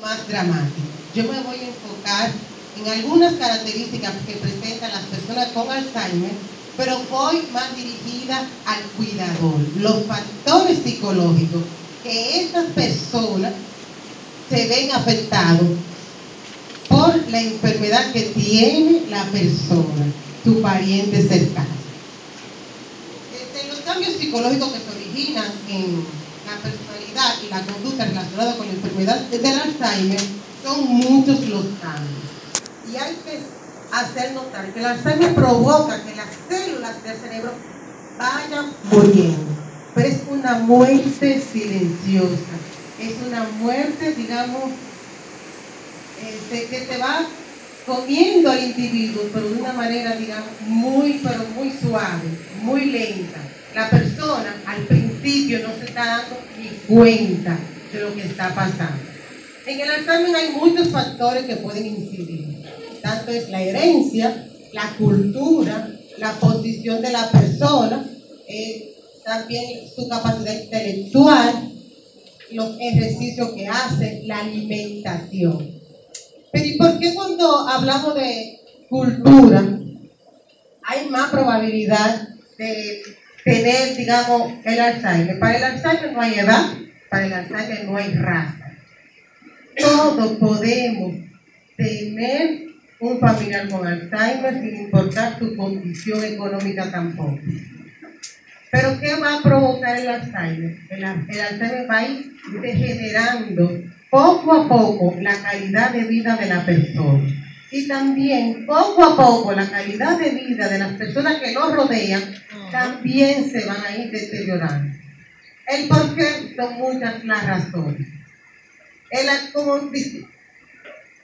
más dramático. Yo me voy a enfocar en algunas características que presentan las personas con Alzheimer, pero voy más dirigida al cuidador, los factores psicológicos que estas personas se ven afectados por la enfermedad que tiene la persona, su pariente cercano. Desde los cambios psicológicos que se originan en la personalidad y la conducta relacionada con la enfermedad del Alzheimer, son muchos los cambios. Y hay que hacer notar que el Alzheimer provoca que las células del cerebro vayan muriendo. Pero es una muerte silenciosa. Es una muerte, digamos, este, que se va comiendo al individuo, pero de una manera, digamos, muy, pero muy suave, muy lenta. La persona al principio está dando ni cuenta de lo que está pasando. En el Alzheimer hay muchos factores que pueden incidir. Tanto es la herencia, la cultura, la posición de la persona, eh, también su capacidad intelectual, los ejercicios que hace, la alimentación. Pero ¿y por qué cuando hablamos de cultura hay más probabilidad de tener, digamos, el Alzheimer? Para el Alzheimer no hay edad, para el Alzheimer no hay raza. Todos podemos tener un familiar con Alzheimer sin importar su condición económica tampoco. Pero ¿qué va a provocar el Alzheimer? El, el Alzheimer va a ir degenerando poco a poco la calidad de vida de la persona. Y también poco a poco la calidad de vida de las personas que nos rodean también se van a ir deteriorando. El por qué son muchas las razones. El, como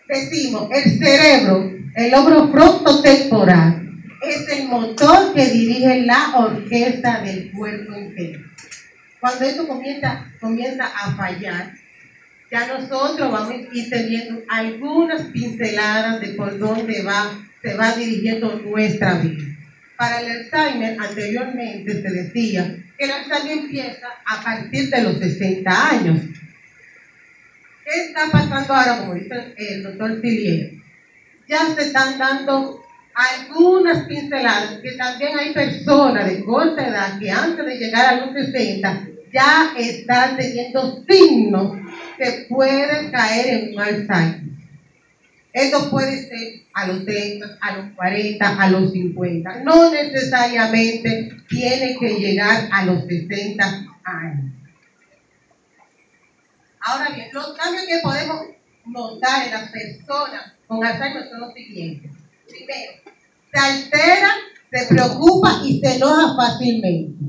decimos, el cerebro, el logro frontotemporal, es el motor que dirige la orquesta del cuerpo entero. Cuando esto comienza, comienza a fallar, ya nosotros vamos a ir teniendo algunas pinceladas de por dónde va, se va dirigiendo nuestra vida. Para el Alzheimer, anteriormente se decía que el Alzheimer empieza a partir de los 60 años. ¿Qué está pasando ahora, como dice el doctor Tillier? Ya se están dando algunas pinceladas, que también hay personas de corta edad que antes de llegar a los 60 ya están teniendo signos que pueden caer en un Alzheimer. Esto puede ser a los 30, a los 40, a los 50. No necesariamente tiene que llegar a los 60 años. Ahora bien, los cambios que podemos notar en las personas con Alzheimer son los siguientes. Primero, se altera, se preocupa y se enoja fácilmente.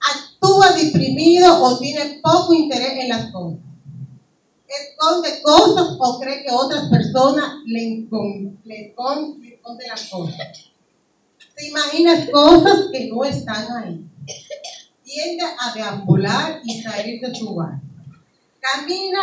Actúa deprimido o tiene poco interés en las cosas. Esconde cosas o cree que otras personas le, esconden las cosas. Se imagina cosas que no están ahí. Tiende a deambular y salir de su hogar. Camina